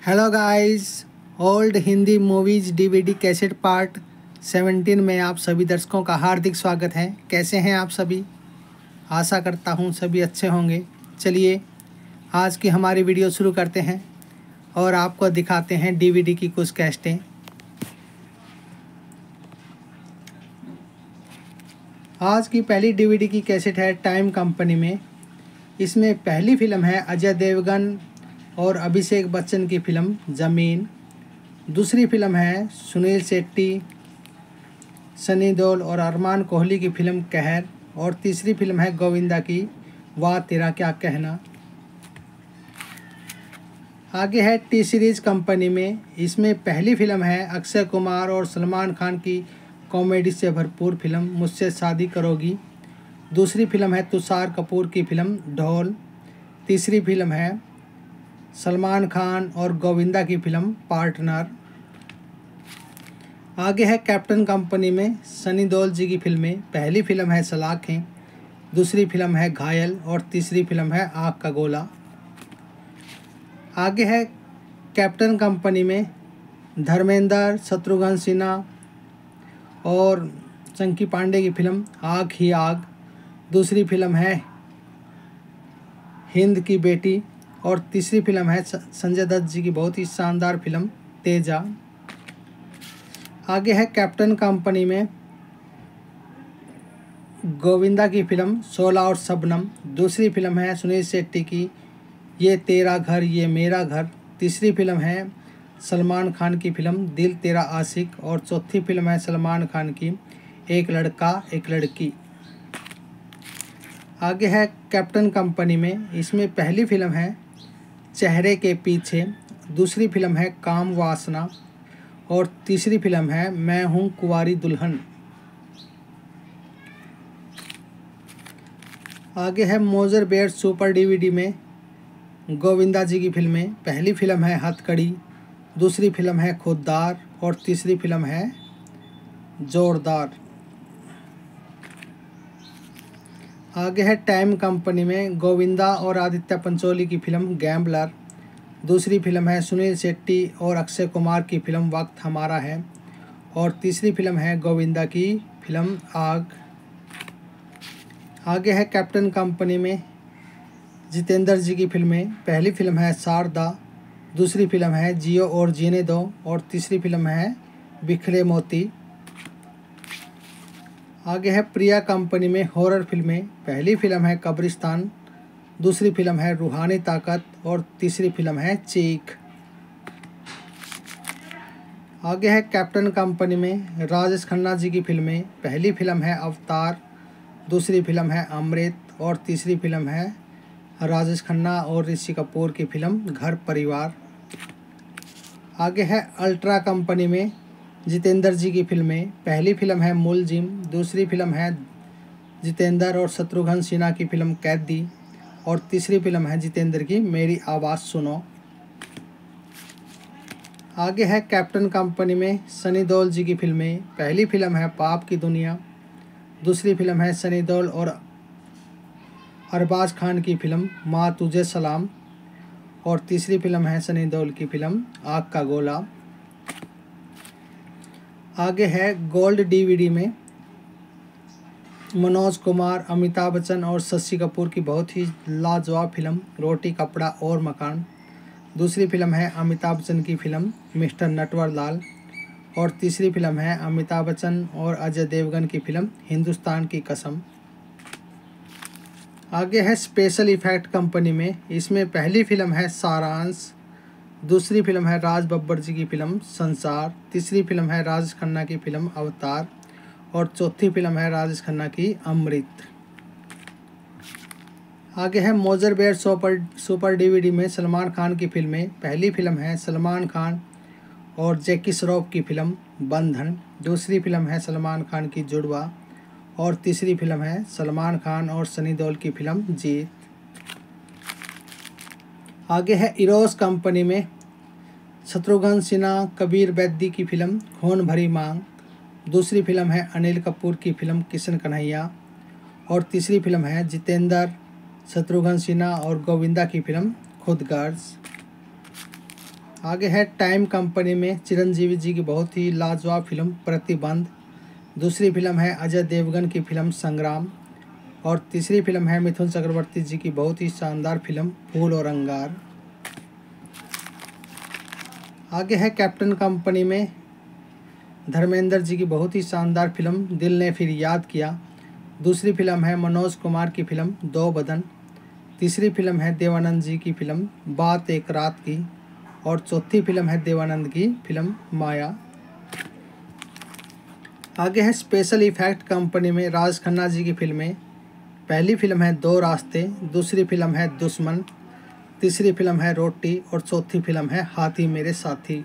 Hello guys old Hindi movies DVD cassette part 17 में आप सभी दर्शकों का हार्दिक स्वागत है। कैसे हैं आप सभी? आशा करता हूँ सभी अच्छे होंगे। चलिए, आज की हमारी वीडियो शुरू करते हैं और आपको दिखाते हैं डीवीडी की कुछ कैस्टें आज की पहली डीवीडी की कैसेट है टाइम कंपनी में। इसमें पहली फ़िल्म है अजय देवगन और अभिषेक बच्चन की फ़िल्म ज़मीन। दूसरी फ़िल्म है सुनील शेट्टी, सनी देओल और अरमान कोहली की फ़िल्म कहर। और तीसरी फ़िल्म है गोविंदा की वाह तेरा क्या कहना। आगे है टी सीरीज़ कंपनी में। इसमें पहली फ़िल्म है अक्षय कुमार और सलमान खान की कॉमेडी से भरपूर फ़िल्म, मुझसे शादी करोगी। दूसरी फ़िल्म है तुषार कपूर की फ़िल्म ढोल। तीसरी फ़िल्म है सलमान खान और गोविंदा की फ़िल्म पार्टनर। आगे है कैप्टन कंपनी में सनी देओल जी की फ़िल्में। पहली फ़िल्म है सलाखें दूसरी फ़िल्म है घायल और तीसरी फ़िल्म है आग का गोला। आगे है कैप्टन कंपनी में धर्मेंद्र, शत्रुघ्न सिन्हा और चंकी पांडे की फ़िल्म आग ही आग। दूसरी फ़िल्म है हिंद की बेटी और तीसरी फ़िल्म है संजय दत्त जी की बहुत ही शानदार फ़िल्म, तेजा। आगे है कैप्टन कंपनी में गोविंदा की फ़िल्म, सोला और सबनम। दूसरी फ़िल्म है सुनील शेट्टी की, ये तेरा घर, ये मेरा घर। तीसरी फ़िल्म है सलमान खान की फ़िल्म, दिल तेरा आशिक। और चौथी फ़िल्म है सलमान खान की, एक लड़का, एक लड़की। आगे है कैप्टन कंपनी में, इसमें पहली फ़िल्म है चेहरे के पीछे दूसरी फ़िल्म है काम वासना और तीसरी फ़िल्म है मैं हूँ कुंवारी दुल्हन। आगे है मोजर बेड सुपर डीवीडी में गोविंदा जी की फ़िल्में। पहली फ़िल्म है हथकड़ी, दूसरी फ़िल्म है खुददार और तीसरी फ़िल्म है जोरदार। आगे है टाइम कंपनी में गोविंदा और आदित्य पंचोली की फ़िल्म गैम्बलर। दूसरी फ़िल्म है सुनील शेट्टी और अक्षय कुमार की फ़िल्म वक्त हमारा है। और तीसरी फ़िल्म है गोविंदा की फ़िल्म आग। आगे है कैप्टन कंपनी में जितेंद्र जी की फ़िल्में पहली फ़िल्म है शारदा। दूसरी फ़िल्म है जियो और जीने दो और तीसरी फ़िल्म है बिखरे मोती। आगे है प्रिया कंपनी में हॉरर फ़िल्में। पहली फ़िल्म है कब्रिस्तान, दूसरी फ़िल्म है रूहानी ताकत और तीसरी फ़िल्म है चीख। आगे है कैप्टन कंपनी में राजेश खन्ना जी की फ़िल्में। पहली फ़िल्म है अवतार, दूसरी फ़िल्म है अमृत और तीसरी फ़िल्म है राजेश खन्ना और ऋषि कपूर की फ़िल्म घर परिवार। आगे है अल्ट्रा कंपनी में जितेंद्र जी की फ़िल्में। पहली फ़िल्म है मूल जिम, दूसरी फ़िल्म है जितेंद्र और शत्रुघ्न सिन्हा की फ़िल्म कैदी, और तीसरी फ़िल्म है जितेंद्र की मेरी आवाज़ सुनो। आगे है कैप्टन कंपनी में सनी देओल जी की फ़िल्में। पहली फ़िल्म है पाप की दुनिया, दूसरी फ़िल्म है सनी देओल और अरबाज खान की फ़िल्म माँ तुझे सलाम, और तीसरी फ़िल्म है सनी देओल की फ़िल्म आग का गोला। आगे है गोल्ड डीवीडी में। मनोज कुमार, अमिताभ बच्चन और शशि कपूर की बहुत ही लाजवाब फ़िल्म, रोटी, कपड़ा और मकान। दूसरी फ़िल्म है अमिताभ बच्चन की फ़िल्म, मिस्टर नटवर लाल और तीसरी फ़िल्म है अमिताभ बच्चन और अजय देवगन की फ़िल्म, हिंदुस्तान की कसम। आगे है स्पेशल इफ़ेक्ट कंपनी में, इसमें पहली फ़िल्म है सारांश। दूसरी फ़िल्म है राज बब्बर जी की फ़िल्म संसार, तीसरी फ़िल्म है राजेश खन्ना की फ़िल्म अवतार, और चौथी फ़िल्म है राजेश खन्ना की अमृत। आगे है मोजर बेर सुपर सुपर डीवीडी में सलमान खान की फ़िल्में। पहली फ़िल्म है सलमान खान और जैकी श्रॉफ की फ़िल्म बंधन। दूसरी फ़िल्म है सलमान खान की जुड़वा और तीसरी फ़िल्म है सलमान खान और सनी देओल की फ़िल्म जीत। आगे है इरोस कंपनी में। शत्रुघ्न सिन्हा, कबीर बैद्दी की फ़िल्म, खून भरी मांग। दूसरी फ़िल्म है अनिल कपूर की फ़िल्म, किशन कन्हैया। और तीसरी फ़िल्म है जितेंद्र, शत्रुघ्न सिन्हा और गोविंदा की फ़िल्म, खुद गर्ज। आगे है टाइम कंपनी में, चिरंजीवी जी की बहुत ही लाजवाब फ़िल्म, प्रतिबंध। दूसरी फ़िल्म है अजय देवगन की फ़िल्म, संग्राम। और तीसरी फ़िल्म है मिथुन चक्रवर्ती जी की बहुत ही शानदार फ़िल्म फूल और अंगार। आगे है कैप्टन कंपनी में। धर्मेंद्र जी की बहुत ही शानदार फ़िल्म दिल ने फिर याद किया। दूसरी फ़िल्म है मनोज कुमार की फ़िल्म दो बदन। तीसरी फ़िल्म है देवानंद जी की फ़िल्म बात एक रात की। और चौथी फ़िल्म है देवानंद की फ़िल्म माया। आगे है स्पेशल इफ़ेक्ट कंपनी में राज खन्ना जी की फ़िल्में। पहली फ़िल्म है दो रास्ते, दूसरी फ़िल्म है दुश्मन, तीसरी फ़िल्म है रोटी और चौथी फ़िल्म है हाथी मेरे साथी।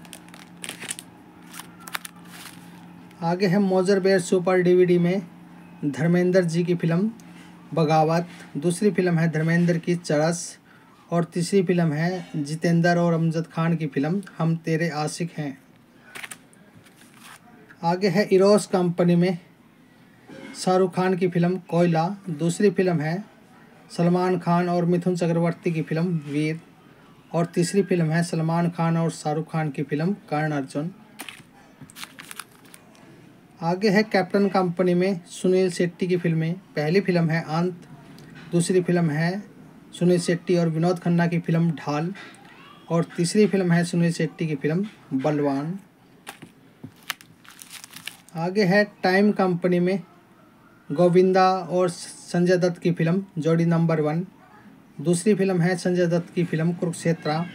आगे है मोजर बेर सुपर डीवीडी में धर्मेंद्र जी की फ़िल्म बगावत, दूसरी फ़िल्म है धर्मेंद्र की चरस और तीसरी फ़िल्म है जितेंद्र और अमजद खान की फ़िल्म हम तेरे आशिक हैं। आगे है इरोस कंपनी में शाहरुख खान की फ़िल्म कोयला, दूसरी फ़िल्म है सलमान खान और मिथुन चक्रवर्ती की फ़िल्म वीर, और तीसरी फ़िल्म है सलमान खान और शाहरुख खान की फ़िल्म कर्ण अर्जुन आगे है कैप्टन कंपनी में सुनील शेट्टी की फ़िल्में। पहली फ़िल्म है अंत, दूसरी फ़िल्म है सुनील शेट्टी और विनोद खन्ना की फ़िल्म ढाल, और तीसरी फ़िल्म है सुनील शेट्टी की फ़िल्म बलवान। आगे है टाइम कंपनी में गोविंदा और संजय दत्त की फ़िल्म, जोड़ी नंबर वन। दूसरी फ़िल्म है संजय दत्त की फ़िल्म, कुरुक्षेत्रा।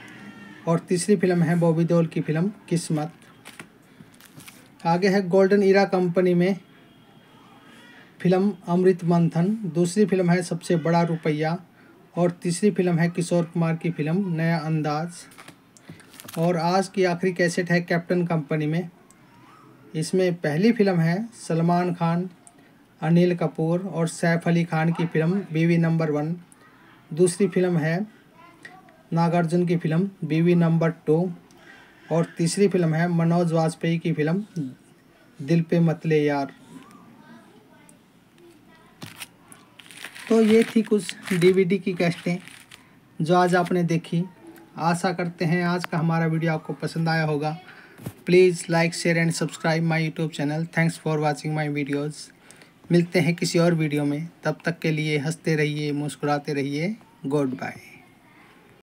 और तीसरी फ़िल्म है बॉबी देओल की फ़िल्म, किस्मत। आगे है गोल्डन ईरा कंपनी में फ़िल्म, अमृत मंथन। दूसरी फ़िल्म है सबसे बड़ा रुपया। और तीसरी फ़िल्म है किशोर कुमार की फ़िल्म, नया अंदाज। और आज की आखिरी कैसेट है कैप्टन कंपनी में। इसमें पहली फ़िल्म है सलमान खान अनिल कपूर और सैफ अली खान की फ़िल्म बीवी नंबर वन। दूसरी फ़िल्म है नागार्जुन की फ़िल्म बीवी नंबर टू। और तीसरी फ़िल्म है मनोज वाजपेयी की फ़िल्म दिल पे मतले यार। तो ये थी कुछ डीवीडी की कैस्टें जो आज आपने देखी। आशा करते हैं आज का हमारा वीडियो आपको पसंद आया होगा। Please like share and subscribe my YouTube channel thanks for watching my videos मिलते हैं किसी और वीडियो में। तब तक के लिए हँसते रहिए, मुस्कुराते रहिए। Good bye